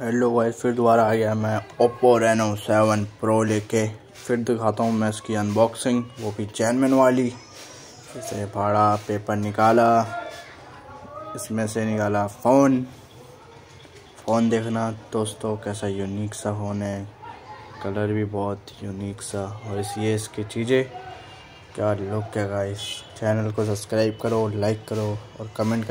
Hello भाई फिर दोबारा आ गया मैं ओप्पो रेनो सेवन प्रो लेके। फिर दिखाता हूँ मैं इसकी अनबॉक्सिंग वो भी चैनमैन वाली। इसे फाड़ा पेपर निकाला, इसमें से निकाला फ़ोन फ़ोन देखना दोस्तों, कैसा यूनिक सा फ़ोन है। कलर भी बहुत यूनिक सा। और इस, ये इसकी चीज़ें। क्या लुक है गाइस चैनल को सब्सक्राइब करो लाइक करो और कमेंट